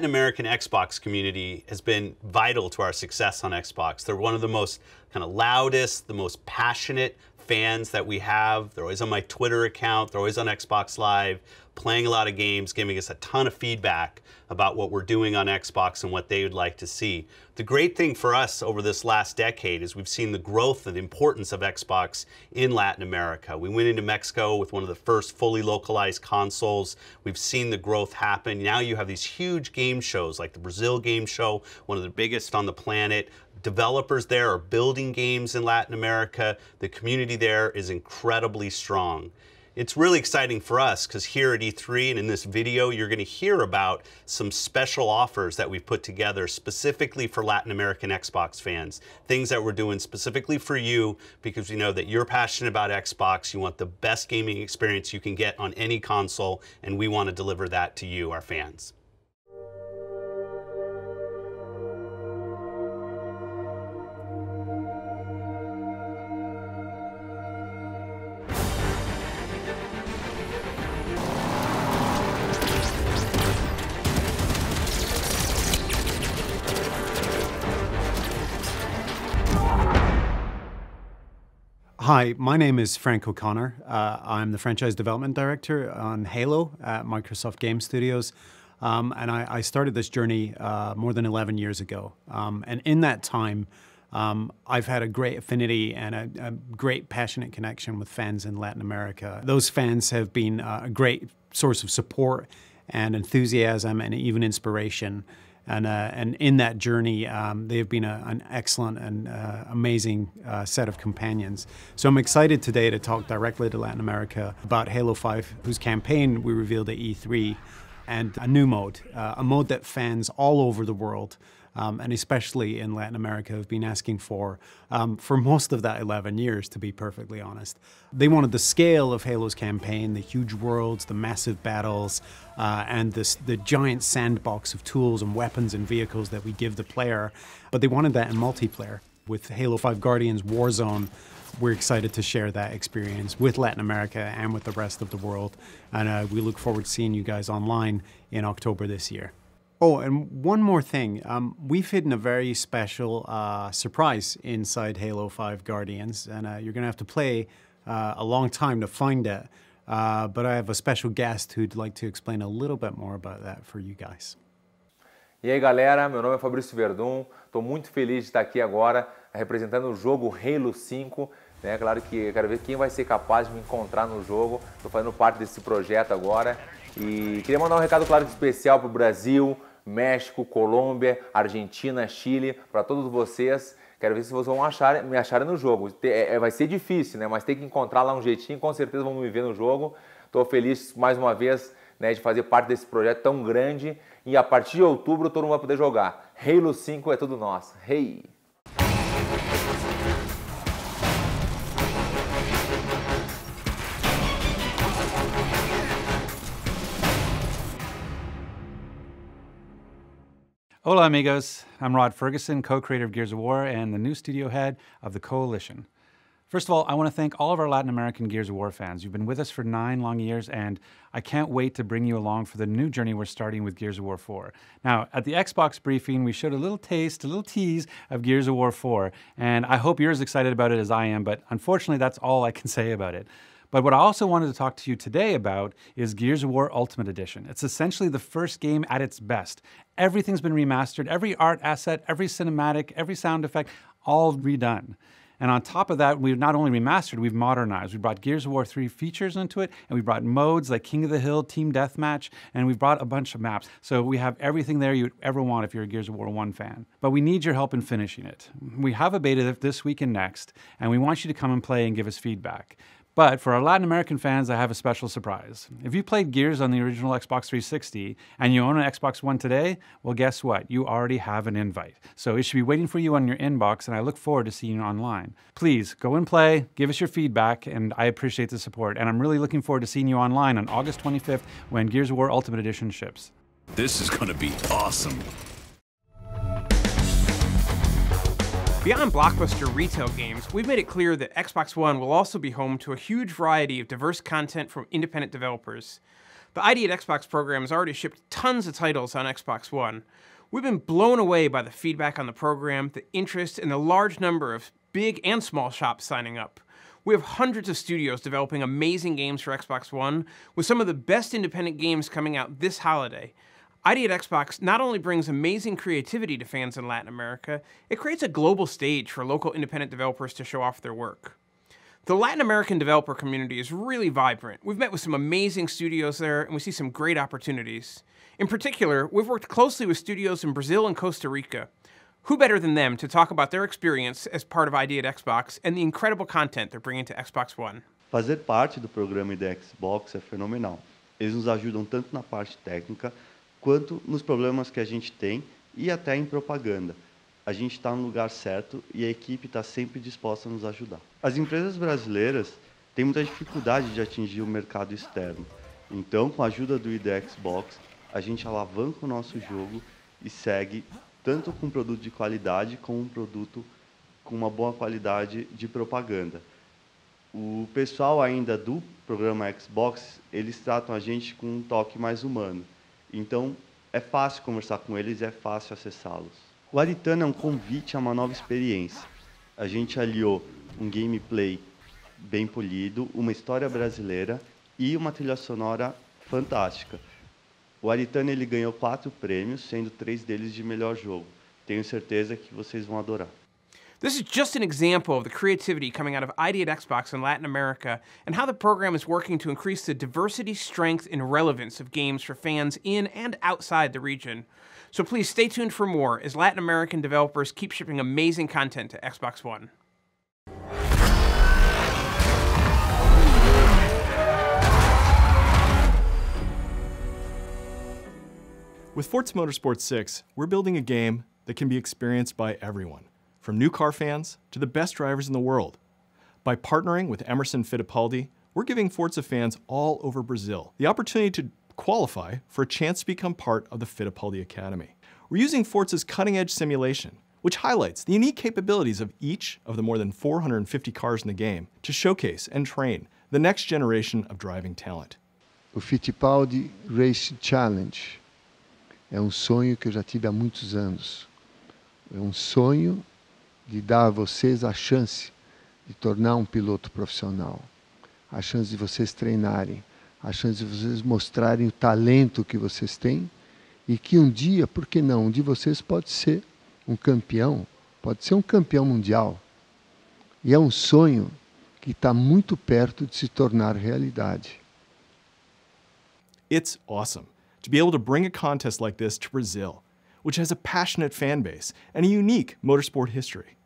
Latin American Xbox community has been vital to our success on Xbox. They're one of the most kind of loudest, the most passionate fans that we have. They're always on my Twitter account, they're always on Xbox Live, playing a lot of games, giving us a ton of feedback about what we're doing on Xbox and what they would like to see. The great thing for us over this last decade is we've seen the growth and importance of Xbox in Latin America. We went into Mexico with one of the first fully localized consoles. We've seen the growth happen. Now you have these huge game shows like the Brazil Game Show, one of the biggest on the planet. Developers there are building games in Latin America. The community there is incredibly strong. It's really exciting for us because here at E3 and in this video, you're going to hear about some special offers that we've put together specifically for Latin American Xbox fans. Things that we're doing specifically for you because we know that you're passionate about Xbox. You want the best gaming experience you can get on any console, and we want to deliver that to you, our fans. Hi, my name is Frank O'Connor. Uh, I'm the franchise development director on Halo at Microsoft Game Studios. Um, and I, I, started this journey uh, more than 11 years ago. Um, and in that time, um, I've had a great affinity and a, a, great passionate connection with fans in Latin America. Those fans have been uh, a great source of support and enthusiasm and even inspiration and uh, and in that journey, um, they have been a, an excellent and uh, amazing uh, set of companions. So I'm excited today to talk directly to Latin America about Halo 5, whose campaign we revealed at E3, and a new mode, uh, a mode that fans all over the world um, and especially in Latin America, have been asking for um, for most of that 11 years, to be perfectly honest. They wanted the scale of Halo's campaign, the huge worlds, the massive battles, uh, and this, the giant sandbox of tools and weapons and vehicles that we give the player, but they wanted that in multiplayer. With Halo 5 Guardians Warzone, we're excited to share that experience with Latin America and with the rest of the world. And uh, we look forward to seeing you guys online in October this year. Oh, and one more thing. Um, we've hidden a very special uh, surprise inside Halo 5 Guardians, and uh, you're going to have to play uh, a long time to find it. Uh, but I have a special guest who'd like to explain a little bit more about that for you guys. E aí, galera, meu nome é Fabrício Verdun. Estou muito feliz de estar aqui agora representando o jogo Halo 5. Né? Claro que eu quero ver quem vai ser capaz de me encontrar no jogo. Estou fazendo parte desse projeto agora. E queria mandar um recado, claro, especial para o Brasil, México, Colômbia, Argentina, Chile, para todos vocês. Quero ver se vocês vão achar, me acharem no jogo. É, é, vai ser difícil, né? Mas tem que encontrar lá um jeitinho, com certeza vão me ver no jogo. Estou feliz mais uma vez né, de fazer parte desse projeto tão grande. E a partir de outubro todo mundo vai poder jogar. Halo 5 é tudo nosso. Hey! Hola, amigos. I'm Rod Ferguson, co creator of Gears of War and the new studio head of the Coalition. First of all, I want to thank all of our Latin American Gears of War fans. You've been with us for nine long years, and I can't wait to bring you along for the new journey we're starting with Gears of War 4. Now, at the Xbox briefing, we showed a little taste, a little tease of Gears of War 4, and I hope you're as excited about it as I am, but unfortunately, that's all I can say about it. But what I also wanted to talk to you today about is Gears of War Ultimate Edition. It's essentially the first game at its best. Everything's been remastered, every art asset, every cinematic, every sound effect, all redone. And on top of that, we've not only remastered, we've modernized. We brought Gears of War 3 features into it, and we brought modes like King of the Hill, Team Deathmatch, and we've brought a bunch of maps. So we have everything there you'd ever want if you're a Gears of War 1 fan. But we need your help in finishing it. We have a beta this week and next, and we want you to come and play and give us feedback. But for our Latin American fans, I have a special surprise. If you played Gears on the original Xbox 360 and you own an Xbox One today, well, guess what? You already have an invite. So it should be waiting for you on your inbox, and I look forward to seeing you online. Please go and play, give us your feedback, and I appreciate the support. And I'm really looking forward to seeing you online on August 25th when Gears of War Ultimate Edition ships. This is going to be awesome. Beyond blockbuster retail games, we've made it clear that Xbox One will also be home to a huge variety of diverse content from independent developers. The ID at Xbox program has already shipped tons of titles on Xbox One. We've been blown away by the feedback on the program, the interest, and the large number of big and small shops signing up. We have hundreds of studios developing amazing games for Xbox One, with some of the best independent games coming out this holiday. ID at Xbox not only brings amazing creativity to fans in Latin America, it creates a global stage for local independent developers to show off their work. The Latin American developer community is really vibrant. We've met with some amazing studios there, and we see some great opportunities. In particular, we've worked closely with studios in Brazil and Costa Rica. Who better than them to talk about their experience as part of ID at Xbox and the incredible content they're bringing to Xbox One? Fazer parte do programa ID Xbox é fenomenal. Eles nos ajudam tanto na parte técnica quanto nos problemas que a gente tem e até em propaganda. A gente está no lugar certo e a equipe está sempre disposta a nos ajudar. As empresas brasileiras têm muita dificuldade de atingir o mercado externo. Então, com a ajuda do ID Xbox, a gente alavanca o nosso jogo e segue tanto com um produto de qualidade como um produto com uma boa qualidade de propaganda. O pessoal ainda do programa Xbox, eles tratam a gente com um toque mais humano. Então, é fácil conversar com eles, é fácil acessá-los. O Aritana é um convite a uma nova experiência. A gente aliou um gameplay bem polido, uma história brasileira e uma trilha sonora fantástica. O Aritana ele ganhou quatro prêmios, sendo três deles de melhor jogo. Tenho certeza que vocês vão adorar. This is just an example of the creativity coming out of ID at Xbox in Latin America and how the program is working to increase the diversity, strength, and relevance of games for fans in and outside the region. So please stay tuned for more as Latin American developers keep shipping amazing content to Xbox One. With Forza Motorsport 6, we're building a game that can be experienced by everyone from new car fans to the best drivers in the world. By partnering with Emerson Fittipaldi, we're giving Forza fans all over Brazil the opportunity to qualify for a chance to become part of the Fittipaldi Academy. We're using Forza's cutting-edge simulation, which highlights the unique capabilities of each of the more than 450 cars in the game to showcase and train the next generation of driving talent. O Fittipaldi Race Challenge é um sonho que eu já tive há muitos anos. É um sonho de dar a vocês a chance de tornar um piloto profissional, a chance de vocês treinarem, a chance de vocês mostrarem o talento que vocês têm e que um dia, por que não, um de vocês pode ser um campeão, pode ser um campeão mundial. E é um sonho que está muito perto de se tornar realidade. It's awesome to be able to bring a contest like this to Brazil, which has a passionate fan base and a unique motorsport history.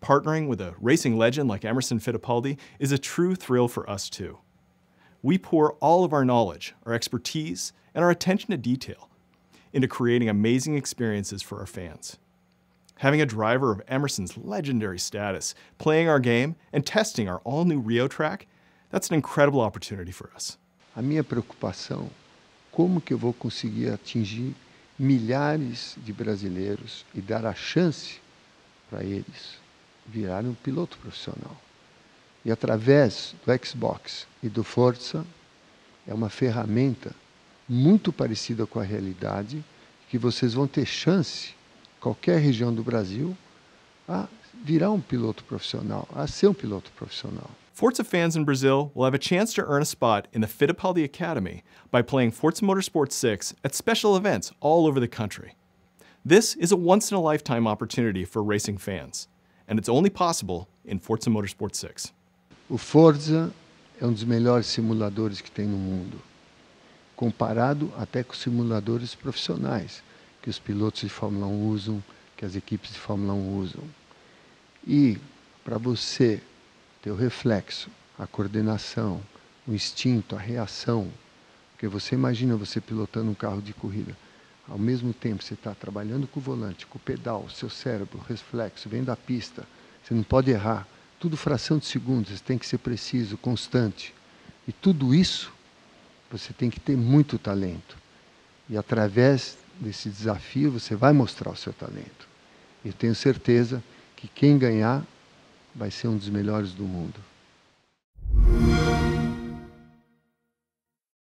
Partnering with a racing legend like Emerson Fittipaldi is a true thrill for us too. We pour all of our knowledge, our expertise, and our attention to detail into creating amazing experiences for our fans. Having a driver of Emerson's legendary status playing our game and testing our all-new Rio track, that's an incredible opportunity for us. A minha preocupação, como que eu vou conseguir atingir milhares de brasileiros e dar a chance para eles virarem um piloto profissional. E através do Xbox e do Forza, é uma ferramenta muito parecida com a realidade, que vocês vão ter chance, qualquer região do Brasil, a virar um piloto profissional, a ser um piloto profissional. Forza fans in Brazil will have a chance to earn a spot in the Fittipaldi Academy by playing Forza Motorsport 6 at special events all over the country. This is a once in a lifetime opportunity for racing fans, and it's only possible in Forza Motorsport 6. O Forza é um dos melhores simuladores que tem no mundo, comparado até com simuladores profissionais que os pilotos de Fórmula 1 usam, que as equipes de Fórmula 1 usam. E para você ter o reflexo, a coordenação, o instinto, a reação, porque você imagina você pilotando um carro de corrida, ao mesmo tempo você está trabalhando com o volante, com o pedal, seu cérebro, reflexo, vem da pista, você não pode errar, tudo fração de segundos, você tem que ser preciso, constante. E tudo isso você tem que ter muito talento. E através desse desafio você vai mostrar o seu talento. Eu tenho certeza que quem ganhar vai ser um dos melhores do mundo.